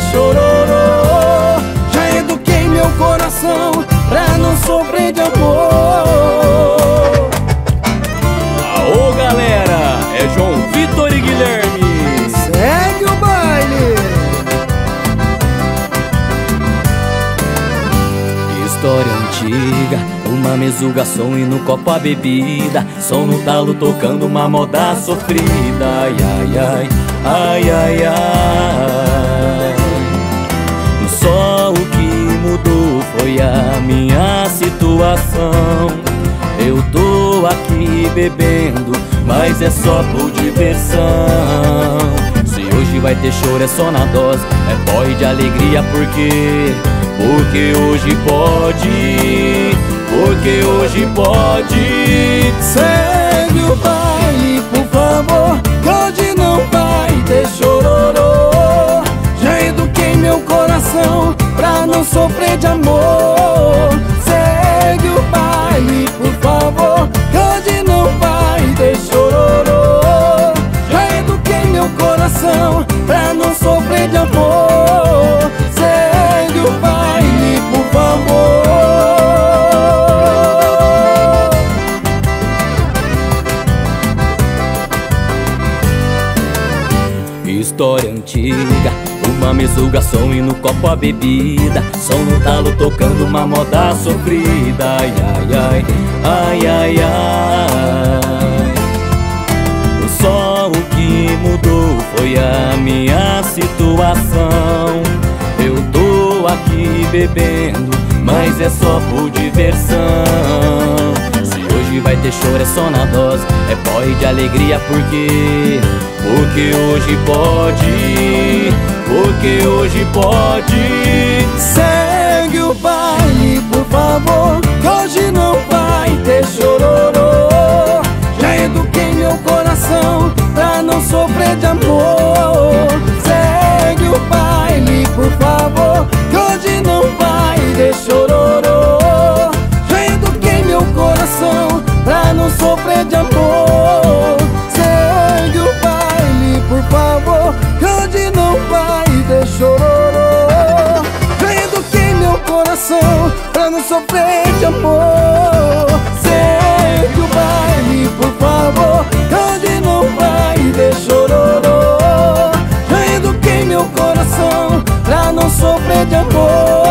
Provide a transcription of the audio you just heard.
chororô. Já eduquei meu coração pra não sofrer de amor. Aô galera, é João Vitor e Guilherme. Segue o baile. História antiga, uma mesuga, som e no copo a bebida. Som no talo tocando uma moda sofrida. Ai, ai, ai, ai, ai, ai foi a minha situação. Eu tô aqui bebendo, mas é só por diversão. Se hoje vai ter choro é só na dose. É boy de alegria porque porque hoje pode, porque hoje pode. Segue o baile, por favor. Que hoje não vai ter chororô. Já eduquei meu coração não sofrer de amor História antiga, uma mesuga, som e no copo a bebida. Som no talo tocando uma moda sofrida. Ai, ai, ai, ai, ai, ai. Só o que mudou foi a minha situação. Eu tô aqui bebendo, mas é só por diversão hoje vai ter choro é só na dose É boy de alegria porque Porque hoje pode Porque hoje pode. Segue o baile, por favor Que hoje não vai ter chororô. Já eduquei meu coração Pra não sofrer de amor. Segue o baile, por favor Que hoje não vai ter chororô sofrer de amor Segue o baile, por favor Que hoje não vai ter chororô Já eduquei meu coração Pra não sofrer de amor. Segue o baile, por favor Que hoje não vai ter chororô Já eduquei meu coração Pra não sofrer de amor